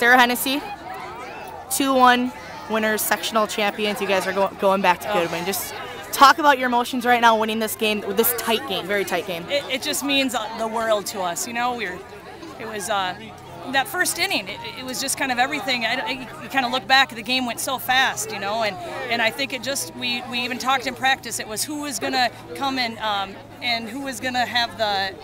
Sarah Hennessey, 2-1 winners, sectional champions. You guys are go going back to Goodman. Just talk about your emotions right now winning this game, this tight game, very tight game. It, it just means the world to us. You know, we're, it was uh, that first inning. It, it, was just kind of everything. I, I, you kind of look back, the game went so fast, you know, and, and I think it just, we, we even talked in practice, it was who was going to come in um, and who was going to have the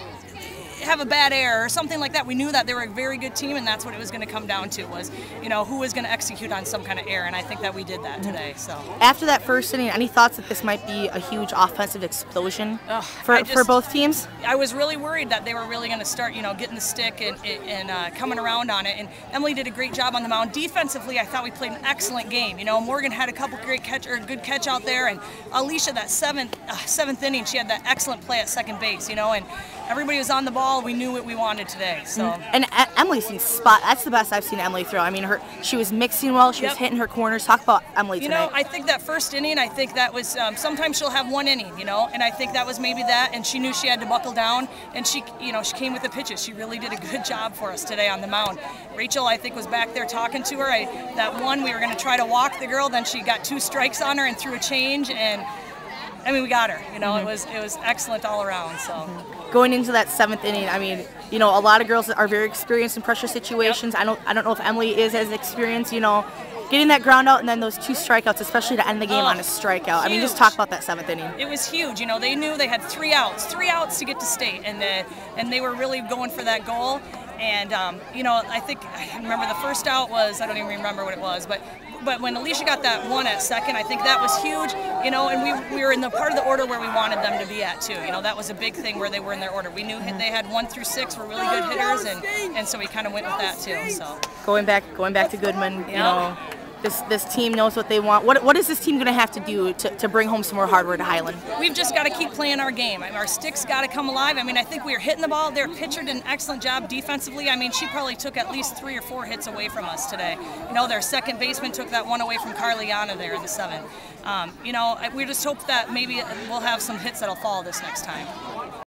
have a bad air or something like that. We knew that they were a very good team, and that's what it was going to come down to was, you know, who was going to execute on some kind of air, and I think that we did that today. So after that first inning, any thoughts that this might be a huge offensive explosion Ugh, for just, for both teams? I was really worried that they were really going to start, you know, getting the stick and, and uh, coming around on it. And Emily did a great job on the mound. Defensively, I thought we played an excellent game. You know, Morgan had a couple great catch or good catch out there, and Alicia that seventh uh, seventh inning, she had that excellent play at second base. You know, and everybody was on the ball. We knew what we wanted today. So and Emily seems spot. That's the best I've seen Emily throw. I mean, her she was mixing well. She yep. was hitting her corners. Talk about Emily you tonight. know, I think that first inning. I think that was um, sometimes she'll have one inning. You know, and I think that was maybe that. And she knew she had to buckle down. And she, you know, she came with the pitches. She really did a good job for us today on the mound. Rachel, I think, was back there talking to her. I, that one we were going to try to walk the girl. Then she got two strikes on her and threw a change and. I mean, we got her. You know, mm-hmm. it was it was excellent all around. So. Mm-hmm going into that seventh inning, I mean, you know, a lot of girls are very experienced in pressure situations. Yep. I don't, I don't know if Emily is as experienced. You know, getting that ground out and then those two strikeouts, especially to end the game oh, on a strikeout. Huge. I mean, just talk about that seventh inning. It was huge. You know, they knew they had three outs, three outs to get to state, and the, and they were really going for that goal. And um, you know, I think I remember the first out was I don't even remember what it was, but but when Alicia got that one at second, I think that was huge. You know, and we, we were in the part of the order where we wanted them to be at too. You know, that was a big thing where they were in their order. We knew they had one through six were really good hitters, and and so we kind of went with that too. So going back going back to Goodman, you know this this team knows what they want. What what is this team going to have to do to, to bring home some more hardware to Highland? We've just got to keep playing our game. I mean, our sticks got to come alive. I mean, I think we were hitting the ball. Their pitcher did an excellent job defensively. I mean, she probably took at least three or four hits away from us today. You know, their second baseman took that one away from Carliana there in the seventh. Um, you know, we just hope that maybe we'll have some hits that'll fall this next time.